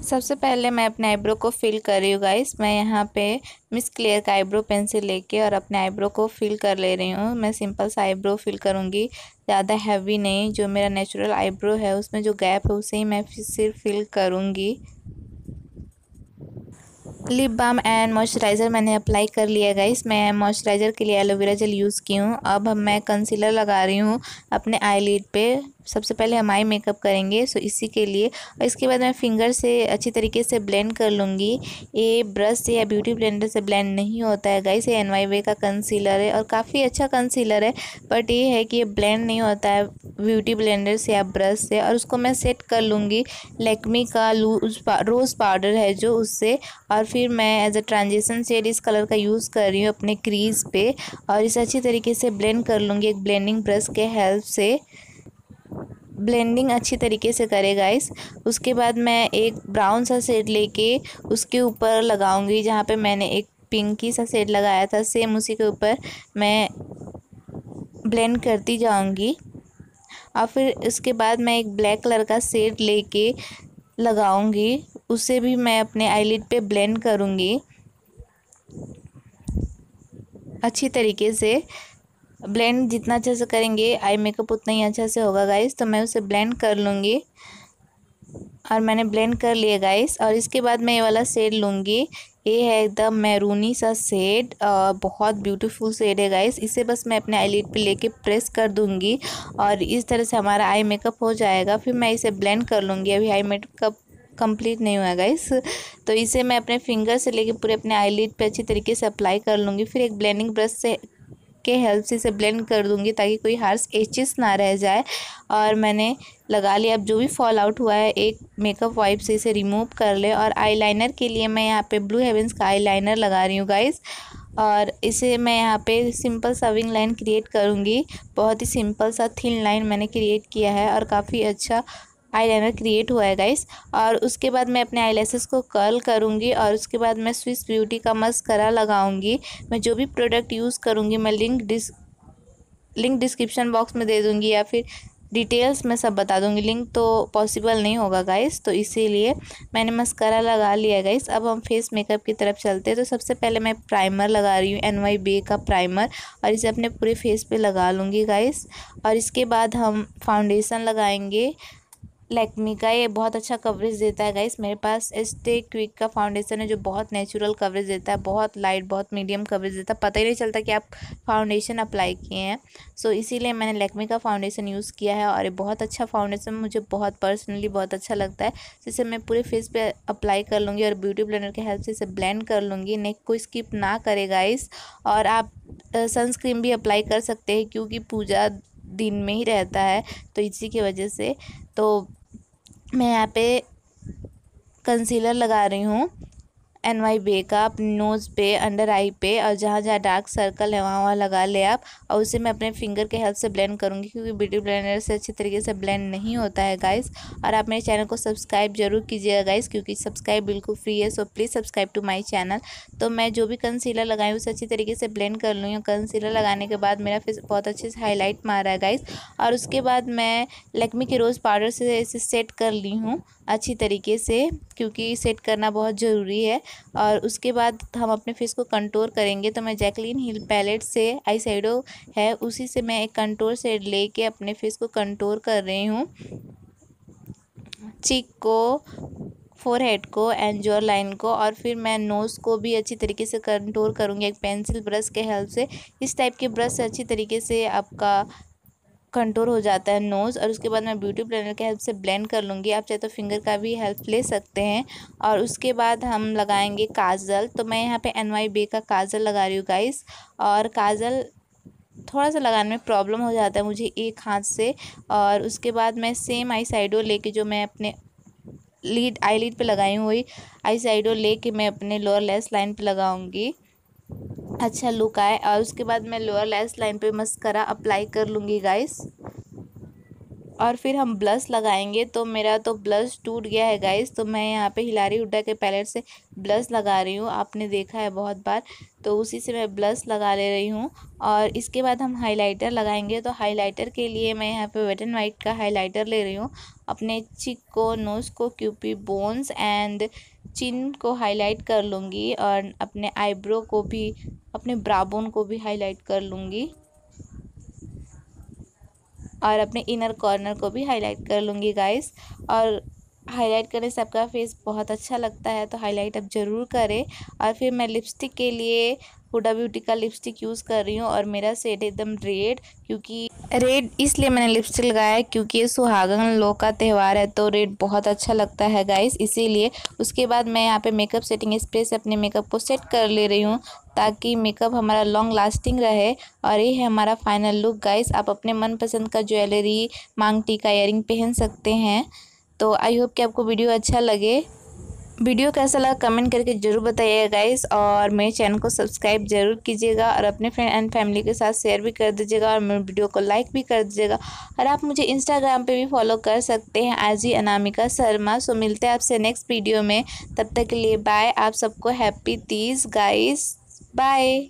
सबसे पहले मैं अपने आईब्रो को फिल कर रही हूँ गाइस मैं यहाँ पे मिस क्लियर का आईब्रो पेंसिल लेके और अपने आईब्रो को फिल कर ले रही हूँ। मैं सिंपल सा आईब्रो फिल करूँगी। ज़्यादा हैवी नहीं, जो मेरा नेचुरल आईब्रो है, उसमें जो गैप है, उसे ही मैं सिर्फ़ फिल करूँगी। लिप बाम एंड मॉइस्चराइज़र मैंने अप्लाई कर लिया गाइस मैं मॉइस्चराइज़र के लिए एलोवेरा जेल यूज़ की हूँ। अब मैं कंसीलर लगा रही हूँ अपने आई पे। सबसे पहले हम आई मेकअप करेंगे सो इसी के लिए। और इसके बाद मैं फिंगर से अच्छी तरीके से ब्लेंड कर लूँगी। ये ब्रश से या ब्यूटी ब्लेंडर से ब्लेंड नहीं होता है गाइस ये एन वाई वे का कंसीलर है और काफ़ी अच्छा कंसीलर है बट ये है कि ये ब्लेंड नहीं होता है ब्यूटी ब्लेंडर से या ब्रश से। और उसको मैं सेट कर लूँगी लेकमी का लूज रोज़ पाउडर है जो उससे। और फिर मैं एज अ ट्रांजेक्शन शेड इस कलर का यूज़ कर रही हूँ अपने क्रीज पे। और इसे अच्छी तरीके से ब्लेंड कर लूँगी एक ब्लेंडिंग ब्रश के हेल्प से। ब्लेंडिंग अच्छी तरीके से करे गाइस उसके बाद मैं एक ब्राउन सा सेड लेके उसके ऊपर लगाऊँगी, जहाँ पे मैंने एक पिंकी सा सेड लगाया था. सेम उसी के ऊपर मैं ब्लेंड करती जाऊँगी. और फिर उसके बाद मैं एक ब्लैक कलर का सेड लेके लगाऊँगी. उसे भी मैं अपने आईलिड पे ब्लेंड करूँगी. अच्छी तरीके से. ब्लेंड जितना अच्छे से करेंगे आई मेकअप उतना ही अच्छा से होगा गाइस तो मैं उसे ब्लेंड कर लूँगी। और मैंने ब्लेंड कर लिया गाइस और इसके बाद मैं ये वाला शेड लूँगी। ये है एकदम मैरूनी सा शेड बहुत ब्यूटीफुल शेड है गाइस इसे बस मैं अपने आईलिड पे लेके प्रेस कर दूँगी। और इस तरह से हमारा आई मेकअप हो जाएगा। फिर मैं इसे ब्लेंड कर लूँगी। अभी आई मेकअप कंप्लीट नहीं हुआ गाइस तो इसे मैं अपने फिंगर से लेके पूरे अपने आईलिड पे अच्छी तरीके से अप्लाई कर लूँगी। फिर एक ब्लेंडिंग ब्रश से के हेल्प से इसे ब्लेंड कर दूँगी ताकि कोई हार्स एचेस ना रह जाए। और मैंने लगा लिया, अब जो भी फॉल आउट हुआ है, एक मेकअप वाइप से इसे रिमूव कर ले। और आईलाइनर के लिए मैं यहाँ पे ब्लू हेवेंस का आईलाइनर लगा रही हूँ गाइस और इसे मैं यहाँ पे सिंपल सा विंग लाइन क्रिएट करूँगी। बहुत ही सिंपल सा थिन लाइन मैंने क्रिएट किया है और काफ़ी अच्छा आईलाइनर क्रिएट हुआ है गाइस और उसके बाद मैं अपने आई को कर्ल करूँगी और उसके बाद मैं स्विस ब्यूटी का मस्करा लगाऊँगी। मैं जो भी प्रोडक्ट यूज़ करूँगी, मैं लिंक डिस लिंक डिस्क्रिप्शन बॉक्स में दे दूँगी या फिर डिटेल्स में सब बता दूँगी। लिंक तो पॉसिबल नहीं होगा गाइस तो इसीलिए मैंने मस्करा लगा लिया गाइस अब हम फेस मेकअप की तरफ़ चलते हैं। तो सबसे पहले मैं प्राइमर लगा रही हूँ एन वाई बे का प्राइमर और इसे अपने पूरे फेस पे लगा लूँगी गाइस और इसके बाद हम फाउंडेशन लगाएँगे। लैक्मी का ये बहुत अच्छा कवरेज देता है गाइस मेरे पास एस्टे क्विक का फाउंडेशन है जो बहुत नेचुरल कवरेज देता है बहुत लाइट बहुत मीडियम कवरेज देता है. पता ही नहीं चलता कि आप फाउंडेशन अप्लाई किए हैं. सो so, इसीलिए मैंने लैक्मी का फाउंडेशन यूज़ किया है और ये बहुत अच्छा फाउंडेशन मुझे बहुत पर्सनली बहुत अच्छा लगता है. जिसे मैं पूरे फेस पर अप्लाई कर लूँगी और ब्यूटी ब्लेंडर के हेल्प से इसे ब्लेंड कर लूँगी. नेक को स्किप ना करे गाइस और आप सनस्क्रीन भी अप्लाई कर सकते हैं क्योंकि पूजा दिन में ही रहता है तो इसी की वजह से. तो मैं यहाँ पे कंसीलर लगा रही हूँ। एन वाई बे का आप नोज़ पे अंडर आई पे और जहाँ जहाँ डार्क सर्कल है, वहाँ वहाँ लगा ले आप और उसे मैं अपने फिंगर के हेल्प से ब्लेंड करूँगी क्योंकि ब्यूटी ब्लेंडर से अच्छी तरीके से ब्लेंड नहीं होता है गाइस और आप मेरे चैनल को सब्सक्राइब ज़रूर कीजिएगा गाइस क्योंकि सब्सक्राइब बिल्कुल फ्री है so please subscribe to my channel तो मैं जो भी कंसीलर लगाई उसे अच्छी तरीके से ब्लेंड कर लूँगी कंसीलर लगाने के बाद मेरा फेस बहुत अच्छे से हाईलाइट मारा है गाइस और उसके बाद मैं लेकमी के रोज़ पाउडर से इसे सेट कर ली हूँ। अच्छी तरीके से, क्योंकि सेट करना बहुत ज़रूरी है। और उसके बाद हम अपने फेस को कंटोर करेंगे। तो मैं जैकलिन हिल पैलेट से आई है, उसी से मैं एक कंटोर सेट लेके अपने फेस को कंटोर कर रही हूँ। चिक को फोर हेड को एंड ज़ोर लाइन को, और फिर मैं नोज़ को भी अच्छी तरीके से कंटोर करूँगी। एक पेंसिल ब्रश के हेल्प से। इस टाइप के ब्रश से अच्छी तरीके से आपका कंटूर हो जाता है नोज़ और उसके बाद मैं ब्यूटी ब्लेंडर के हेल्प से ब्लेंड कर लूँगी। आप चाहे तो फिंगर का भी हेल्प ले सकते हैं। और उसके बाद हम लगाएँगे काजल। तो मैं यहाँ पे एन वाई बे का काजल लगा रही हूँ गाइस और काजल थोड़ा सा लगाने में प्रॉब्लम हो जाता है मुझे एक हाथ से। और उसके बाद मैं सेम आई साइडो लेके जो मैं अपने लीड आई लीड पर लगाई हूँ वही आई साइडो लेके मैं अपने लोअर लेस लाइन पर लगाऊँगी। अच्छा लुक आए और उसके बाद मैं लोअर लैस लाइन पे मस्करा अप्लाई कर लूँगी गाइस और फिर हम ब्लश लगाएँगे तो मेरा तो ब्लश टूट गया है गाइस तो मैं यहाँ पे हिलारी हुड्डा के पैलेट से ब्लश लगा रही हूँ, आपने देखा है बहुत बार तो उसी से मैं ब्लश लगा ले रही हूँ, और इसके बाद हम हाइलाइटर लगाएँगे तो हाइलाइटर के लिए मैं यहाँ पे वेट एंड वाइट का हाइलाइटर ले रही हूँ, अपने चिक को नोज़ को क्यूपी बोन्स एंड चिन को हाईलाइट कर लूँगी, और अपने आईब्रो को भी, अपने ब्राबोन को भी हाईलाइट कर लूँगी। और अपने इनर कॉर्नर को भी हाईलाइट कर लूँगी गाइस और हाईलाइट करने से आपका फेस बहुत अच्छा लगता है तो हाईलाइट आप ज़रूर करें। और फिर मैं लिपस्टिक के लिए हुडा ब्यूटी का लिपस्टिक यूज़ कर रही हूँ और मेरा सेट एकदम रेड, क्योंकि रेड इसलिए मैंने लिपस्टिक लगाया क्योंकि ये सुहागन लोग का त्यौहार है तो रेड बहुत अच्छा लगता है गाइस इसीलिए उसके बाद मैं यहाँ पे मेकअप सेटिंग स्प्रे से अपने मेकअप को सेट कर ले रही हूँ, ताकि मेकअप हमारा लॉन्ग लास्टिंग रहे। और ये है हमारा फाइनल लुक गाइस आप अपने मनपसंद का ज्वेलरी मांग टीका इयरिंग पहन सकते हैं। तो आई होप कि आपको वीडियो अच्छा लगे। वीडियो कैसा लगा कमेंट करके ज़रूर बताइएगा गाइस और मेरे चैनल को सब्सक्राइब ज़रूर कीजिएगा और अपने फ्रेंड एंड फैमिली के साथ शेयर भी कर दीजिएगा और मेरे वीडियो को लाइक भी कर दीजिएगा। और आप मुझे इंस्टाग्राम पे भी फॉलो कर सकते हैं आज ही अनामिका शर्मा। सो मिलते हैं आपसे नेक्स्ट वीडियो में। तब तक के लिए बाय आप सबको हैप्पी तीज गाइस बाय